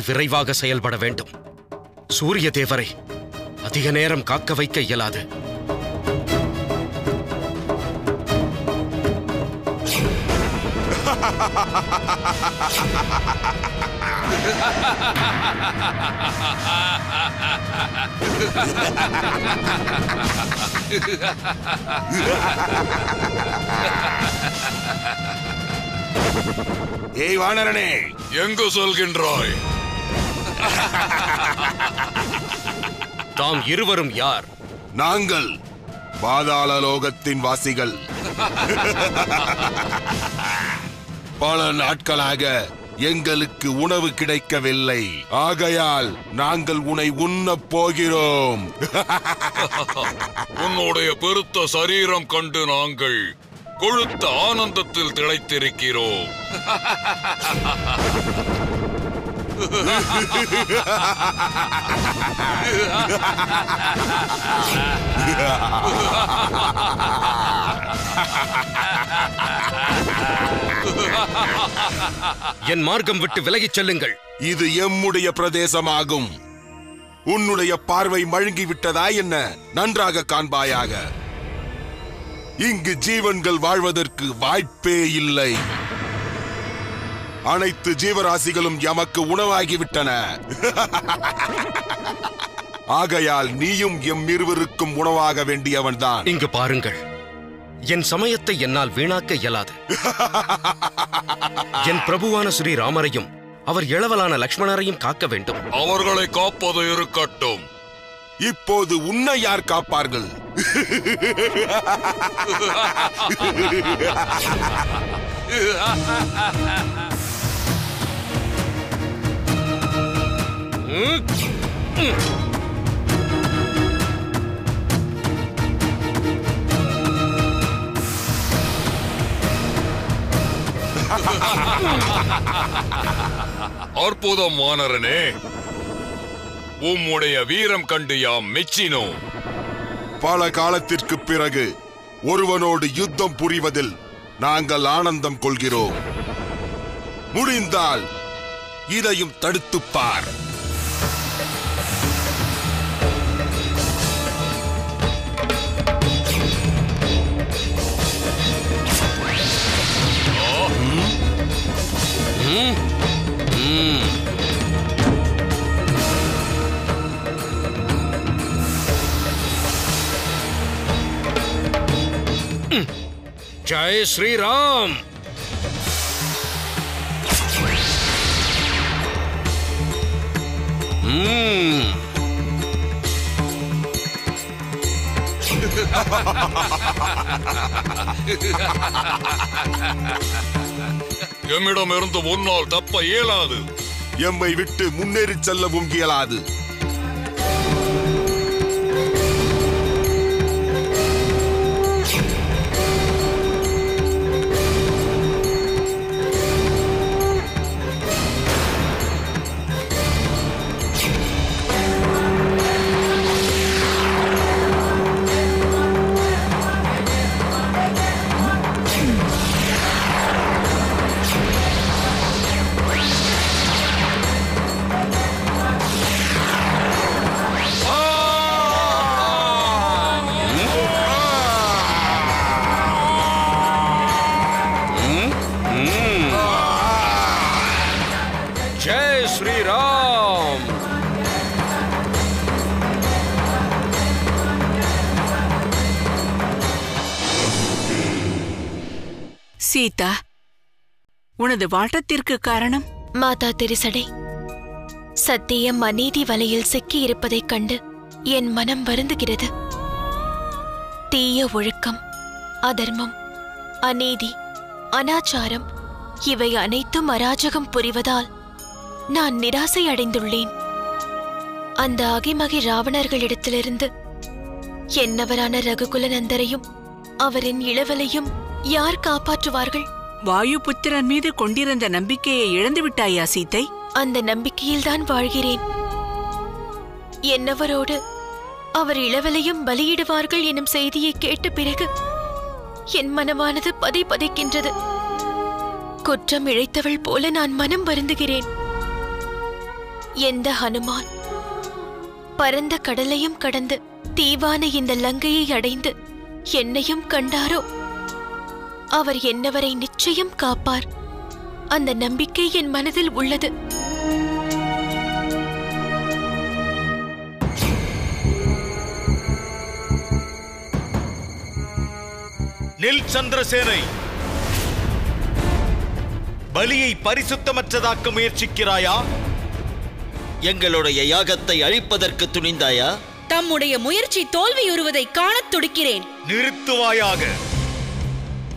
அதிவிரைவாக செயல்பட வேண்டும். சூரிய தேவரை அதிக நேரம் காக்க வைக்க இயலாது. ஏய் வானரனே எங்கு சொல்கின்றாய்? தாம் இருவரும் யார்? நாங்கள் பாதாள லோகத்தின் வாசிகள். பல நாட்களாக எங்களுக்கு உணவு கிடைக்கவில்லை. ஆகையால் நாங்கள் உன்னை உண்ணப் போகிறோம். உன்னுடைய பெருத்த சரீரம் கண்டு நாங்கள் கொழுத்த ஆனந்தத்தில் திளைத்திருக்கிறோம். என் மார்க்கம் விட்டு விலகிச் செல்லுங்கள். இது எம்முடைய பிரதேசமாகும். உன்னுடைய பார்வை மழுங்கி விட்டதா என்ன? நன்றாக காண்பாயாக. இங்கு ஜீவன்கள் வாழ்வதற்கு வாய்ப்பே இல்லை. அனைத்து ஜீவராசிகளும் எமக்கு உணவாகிவிட்டன. ஆகையால் நீயும் எம் இருவருக்கும் உணவாக வேண்டியவன்தான். இங்கு பாருங்கள். என் சமயத்தை என்னால் வீணாக்க இயலாது. என் பிரபுவான ஸ்ரீராமரையும் அவர் இளவலான லக்ஷ்மணரையும் காக்க வேண்டும். அவர்களை காப்பது இருக்கட்டும். இப்போது உன்னை யார் காப்பார்கள்? அற்புதம் மாணரனே உம்முடைய வீரம் கண்டு யாம் மெச்சினோம். பல காலத்திற்கு பிறகு ஒருவனோடு யுத்தம் புரிவதில் நாங்கள் ஆனந்தம் கொள்கிறோம். முடிந்தால் இதையும் தடுத்துப் ஜெய் ஸ்ரீராம். எம்மிடமிருந்து உன்னால் தப்ப இயலாது. எம்மை விட்டு முன்னேறிச் செல்லவும் இயலாது. சீதா உனது வாட்டத்திற்கு காரணம்? மாதா திருசடை சத்தியம் அநீதி வலையில் சிக்கி இருப்பதைக் கண்டு என் மனம் வருந்துகிறது. தீய ஒழுக்கம் அதர்மம் அநீதி அனாச்சாரம் இவை அனைத்தும் அராஜகம் புரிவதால் நான் நிராசை அடைந்துள்ளேன். அந்த அகிமகி ராவணர்களிடத்திலிருந்து என்னவரான ரகுகுலநந்தரையும் அவரின் இளவலையும் யார் காப்பாற்றுவார்கள்? வாயு புத்திரன் மீது கொண்டிருந்த நம்பிக்கையை இழந்து விட்டாயா சீத்தை அந்த நம்பிக்கையில்தான் வாழ்கிறேன். என்னவரோடு அவர் இளவலையும் பலியிடுவார்கள் எனும் செய்தியை கேட்ட பிறகு என் மனமானது பதை பதைக்கின்றது. குற்றம் இழைத்தவள் போல நான் மனம் வருந்துகிறேன். எந்த ஹனுமான் பரந்த கடலையும் கடந்து தீவான இந்த லங்கையை அடைந்து என்னையும் கண்டாரோ? அவர் என்னவரை நிச்சயம் காப்பார். அந்த நம்பிக்கை என் மனதில் உள்ளது. நில் சந்திரசேனை பலியை பரிசுத்தமற்றதாக்க முயற்சிக்கிறாயா? எங்களுடைய யாகத்தை அழிப்பதற்கு துணிந்தாயா? தம்முடைய முயற்சி தோல்வியுறுவதை காணத் துடிக்கிறேன். நிறுத்துவாயாக.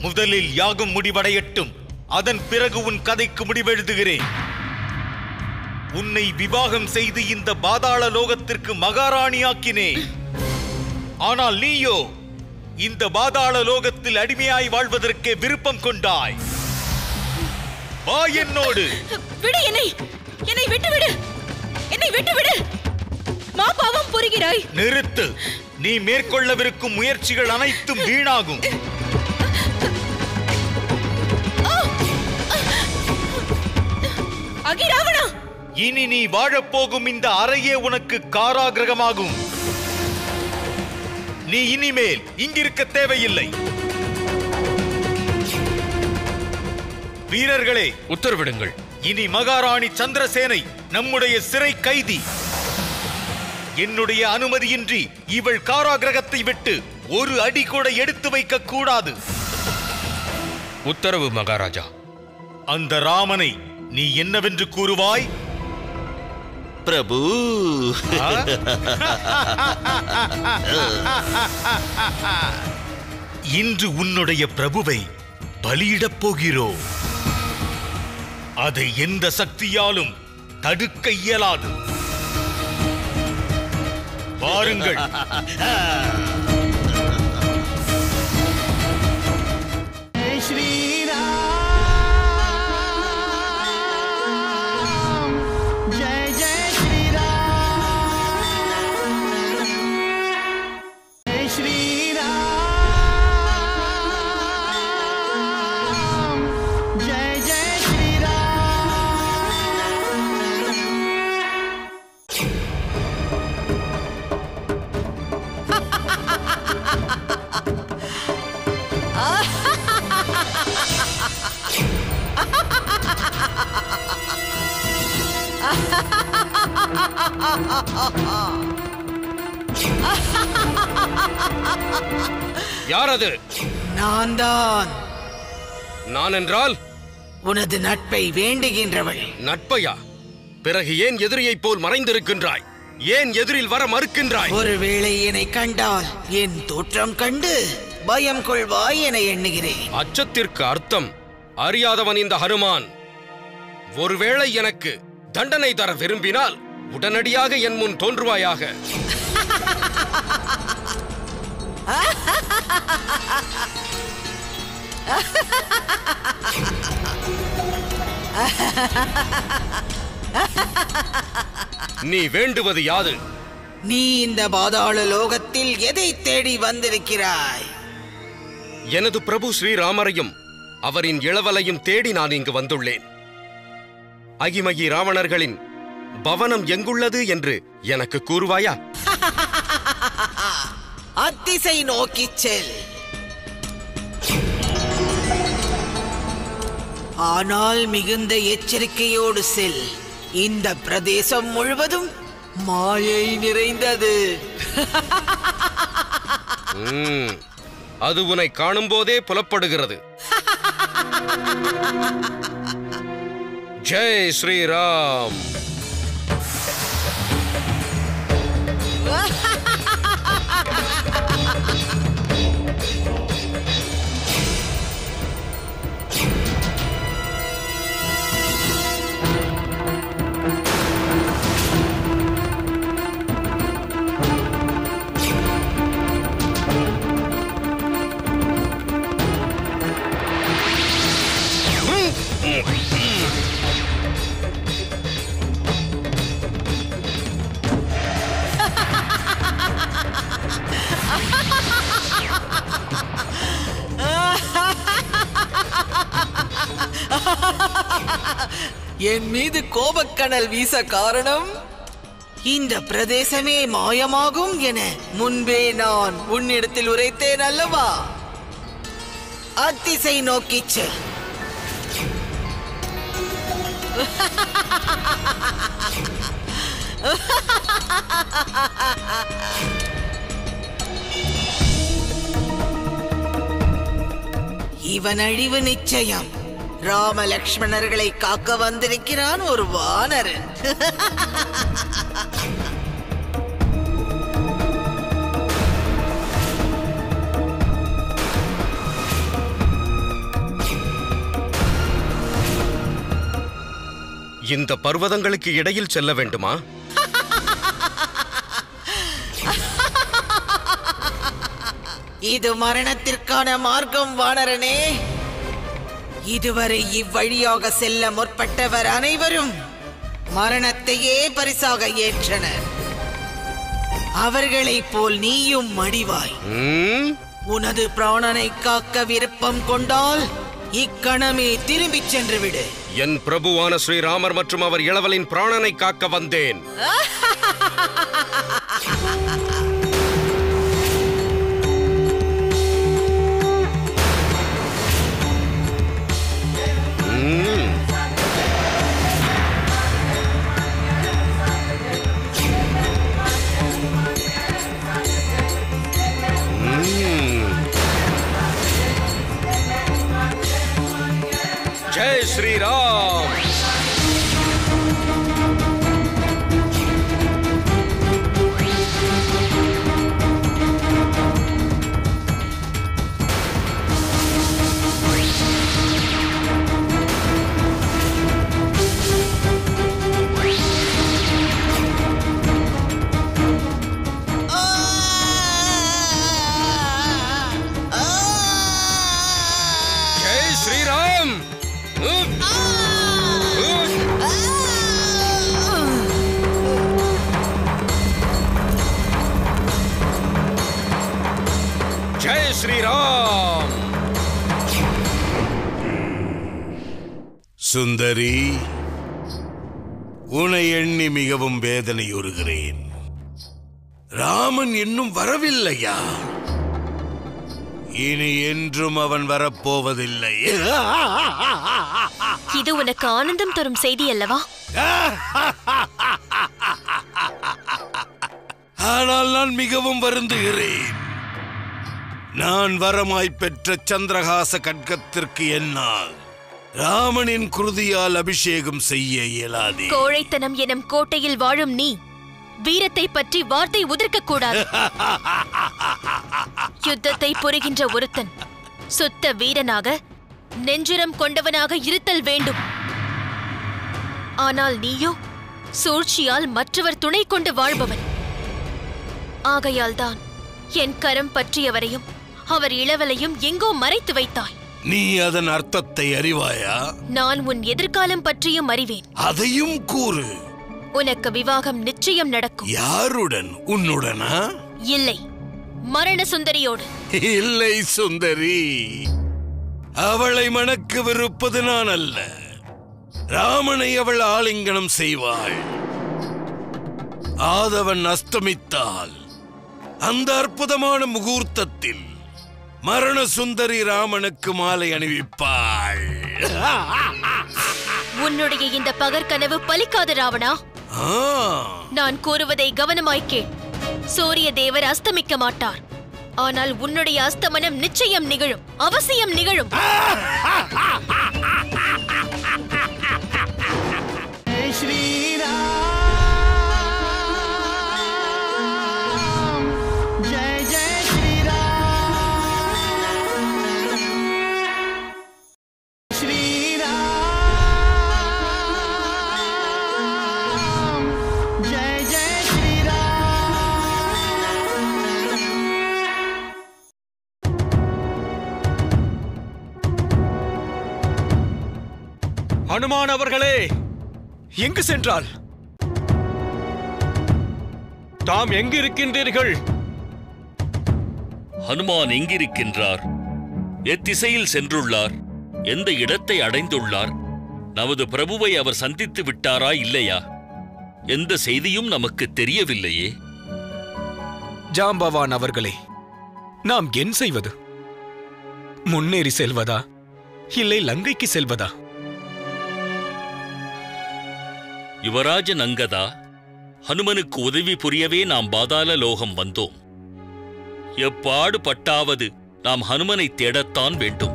முதலில் யாகம் முடிவடையட்டும். அதன் பிறகு உன் கதைக்கு முடிவெழுதுகிறேன். உன்னை விவாகம் செய்து இந்த பாதாள லோகத்திற்கு மகாராணியாக்கினேன். ஆனால் நீயோ இந்த பாதாள லோகத்தில் அடிமையாய் வாழ்வதற்கே விருப்பம் கொண்டாய். வா என்னோடு. விடு என்னை. என்னை விட்டு விடு என்னை விட்டு விடு மா பாவம் புரிகிறாய். நிறுத்து. நீ மேற்கொள்ளவிருக்கும் முயற்சிகள் அனைத்தும் வீணாகும். அகிராவணா இனி நீ வாழப்போகும் இந்த அறையே உனக்கு காராகிரகமாகும். நீ இனிமேல் இங்கிருக்க தேவையில்லை. வீரர்களே உத்தரவிடுங்கள். இனி மகாராணி சந்திரசேனை நம்முடைய சிறை கைதி. என்னுடைய அனுமதியின்றி இவள் காராகிரகத்தை விட்டு ஒரு அடி கூட எடுத்து வைக்க கூடாது உத்தரவு மகாராஜா. அந்த ராமனை நீ என்னவென்று கூறுவாய்? பிரபு? இன்று உன்னுடைய பிரபுவை பலியிடப் போகிறோம். அதை எந்த சக்தியாலும் தடுக்க இயலாது. வாருங்கள் அது நான் தான் நான் என்றால் உனது நட்பை வேண்டுகின்றவள். நட்பையா? பிறகு ஏன் எதிரியைப் போல் மறைந்திருக்கின்றாய்? ஏன் எதிரில் வர மறுக்கின்றாய்? ஒருவேளை என்னை கண்டால் என் தோற்றம் கண்டு பயம் கொள்வாய் என எண்ணுகிறேன். அச்சத்திற்கு அர்த்தம். அறியாதவன் இந்த ஹனுமான். ஒருவேளை எனக்கு தண்டனை தர விரும்பினால் உடனடியாக என் முன் தோன்றுவாயாக. நீ வேண்டுவது யாது? நீ இந்த பாதாள லோகத்தில் எதை தேடி வந்திருக்கிறாய்? எனது பிரபு ஸ்ரீராமரையும் அவரின் இளவலையும் தேடி நான் இங்கு வந்துள்ளேன். அகிமகி ராவணர்களின் பவனம் எங்குள்ளது என்று எனக்கு கூறுவாயா? அத்திசை நோக்கிச் செல். ஆனால் மிகுந்த எச்சரிக்கையோடு செல். இந்த பிரதேசம் முழுவதும் மாயை நிறைந்தது. அது உன்னை காணும்போதே புலப்படுகிறது. ஜெய் ஸ்ரீராம். என் மீது கோபக்கனல் வீச காரணம்? இந்த பிரதேசமே மாயமாகும் என முன்பே நான் உன்னிடத்தில் உரைத்தேன் அல்லவா? அத்திசை நோக்கிச் செல். இவன் அழிவு நிச்சயம். ராம லக்ஷ்மணர்களை காக்க வந்திருக்கிறான் ஒரு வானரன். இந்த பர்வதங்களுக்கு இடையில் செல்ல வேண்டுமா? இது மரணத்திற்கான மார்க்கம் வானரனே. இதுவரை இவ்வழியாக செல்ல முற்பட்டவர் அனைவரும் மரணத்தையே பரிசாக ஏற்றனர். அவர்களைப் போல் நீயும் மடிவாய்? உனது பிராணனை காக்க விருப்பம் கொண்டால் இக்கணமே திரும்பிச் சென்று விடு என் பிரபுவான ஸ்ரீராமர் மற்றும் அவர் இளவலின் பிராணனை காக்க வந்தேன். हम्म। हम्म। जय श्री राम। ஸ்ரீராம். சுந்தரி உனை எண்ணி மிகவும் வேதனையுறுகிறேன். ராமன் இன்னும் வரவில்லையா? இனி என்றும் அவன் வரப்போவதில்லை. இது உனக்கு ஆனந்தம் தரும் செய்தி அல்லவா? ஆனால் நான் மிகவும் வருந்துகிறேன். நான் வரமாய் பெற்ற சந்திரகாச கட்கத்திற்கு என்னால் ராமனின் குருதியால் அபிஷேகம் செய்ய இயலாது. கோழைத்தனம் எனும் கோட்டையில் வாழும் நீ வீரத்தை பற்றி வார்த்தை உதிர்க்கக் கூடாது. யுத்தத்தை புரிகின்ற ஒருத்தன் சுத்த வீரனாக நெஞ்சுரம் கொண்டவனாக இருத்தல் வேண்டும். ஆனால் நீயோ சூழ்ச்சியால் மற்றவர் துணை கொண்டு வாழ்பவன். ஆகையால்தான் என் கரம் பற்றியவரையும் அவர் இளவலையும் எங்கோ மறைத்து வைத்தாய். நீ அதன் அர்த்தத்தை அறிவாயா? நான் உன் எதிர்காலம் பற்றியும் அறிவேன். அதையும் கூறு. உனக்கு விவாகம் நிச்சயம் நடக்கும். யாருடன்? உன்னுடனா? இல்லை. மரண சுந்தரியோடு. இல்லை சுந்தரி. அவளை மணக்கவிருப்பது நான் அல்ல. ராமனை அவள் ஆலிங்கனம் செய்வாள். ஆதவன் அஸ்தமித்தால் அந்த அற்புதமான முகூர்த்தத்தில் மரண சுந்தரி ராமனுக்கு மாலை அணிவிப்பாள். உன்னுடைய இந்த பகற்கனவு பலிக்காது ராவணா? நான் கூறுவதை கவனமாய் கேள். சூரிய தேவர் அஸ்தமிக்க மாட்டார். ஆனால் உன்னுடைய அஸ்தமனம் நிச்சயம் நிகழும் அவசியம் நிகழும். ஹனுமான் அவர்களே எங்கு சென்றால்? தாம் எங்கு இருக்கின்றீர்கள் ஹனுமான் எங்கிருக்கின்றார்? எத்திசையில் சென்றுள்ளார். எந்த இடத்தை அடைந்துள்ளார்? நமது பிரபுவை அவர் சந்தித்து விட்டாரா இல்லையா? எந்த செய்தியும் நமக்கு தெரியவில்லையே. ஜாம்பவான் அவர்களே நாம் என் செய்வது? முன்னேறி செல்வதா? இல்லை லங்கைக்கு செல்வதா? யுவராஜ நங்கதா ஹனுமனுக்கு உதவி புரியவே நாம் பாதாள லோகம் வந்தோம். எப்பாடு பட்டாவது நாம் ஹனுமனை தேடத்தான் வேண்டும்.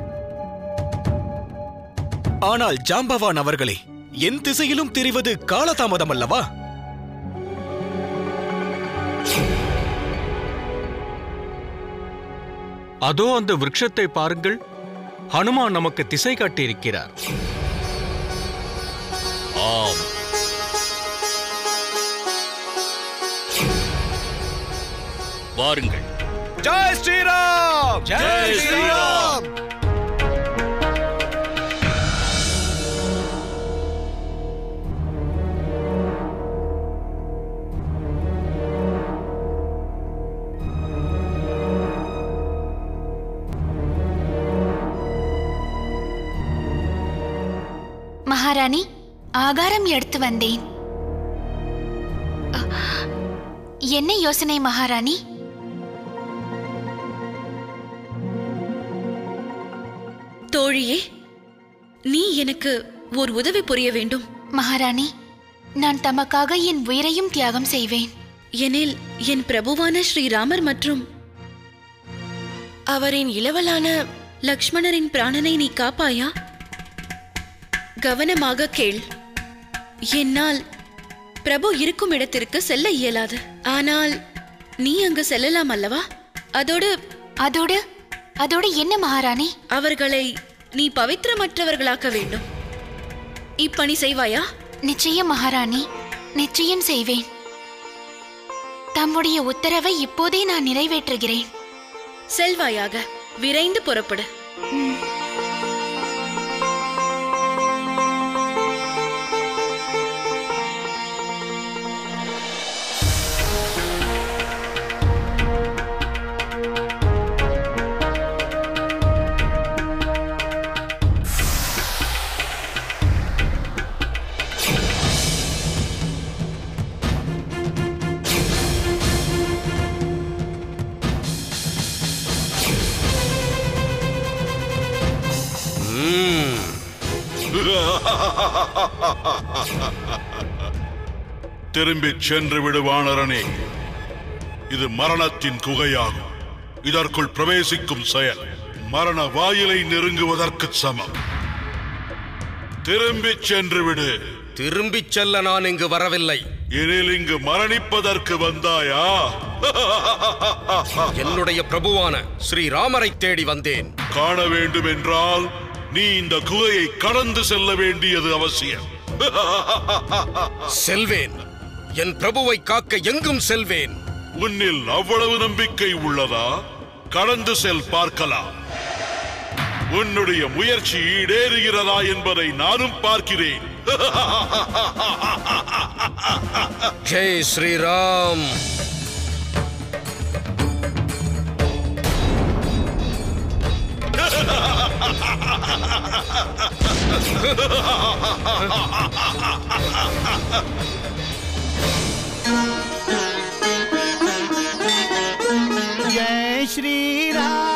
ஆனால் ஜாம்பவான் அவர்களே என் திசையிலும் தெரிவது காலதாமதம் அல்லவா? அதோ அந்த விருட்சத்தை பாருங்கள் ஹனுமான் நமக்கு திசை காட்டியிருக்கிறார். ஆம். வாருங்கள். ஜெய் ஸ்ரீராம்! ஜெய் ஸ்ரீராம்! மகாராணி ஆகாரம் எடுத்து வந்தேன். என்ன யோசனை மகாராணி? எனக்கு ஓர் உதவி புரிய வேண்டும். மகாராணி நான் தமக்காக என் உயிரையும் தியாகம் செய்வேன். எனில் என் பிரபுவான ஸ்ரீராமர் மற்றும் அவரின் இளவலான லக்ஷ்மணரின் பிராணனை நீ காப்பாயா? கவனமாக கேள். என்னால் பிரபு இருக்கும் இடத்திற்கு செல்ல இயலாது. ஆனால் நீ அங்கு செல்லலாம் அல்லவா? அதோடு அதோடு அதோடு என்ன மகாராணி? அவர்களை நீ பவித்திரமற்றவர்களாக்க வேண்டும். இப்பணி செய்வாயா? நிச்சயம் மகாராணி. நிச்சயம் செய்வேன். தம்முடைய உத்தரவை இப்போதே நான் நிறைவேற்றுகிறேன். செல்வாயாக விரைந்து புறப்படு. திரும்பிச் சென்று விடுவானரனே இது மரணத்தின் குகையாகும். இதற்குள் பிரவேசிக்கும் செயல் மரண வாயிலை நெருங்குவதற்கு சமம். திரும்பிச் சென்று விடு. திரும்பிச் செல்ல நான் இங்கு வரவில்லை. எனில் இங்கு மரணிப்பதற்கு வந்தாயா? என்னுடைய பிரபுவான ஸ்ரீராமரை தேடி வந்தேன். காண வேண்டும் என்றால் நீ இந்த குகையை கடந்து செல்ல வேண்டியது அவசியம். செல்வேன். என் பிரபுவை காக்க எங்கும் செல்வேன். உன்னில் அவ்வளவு நம்பிக்கை உள்ளதா? கடந்து செல் பார்க்கலாம். உன்னுடைய முயற்சி ஈடேறுகிறதா என்பதை நானும் பார்க்கிறேன். ஜெய் ஸ்ரீராம். जय श्री राम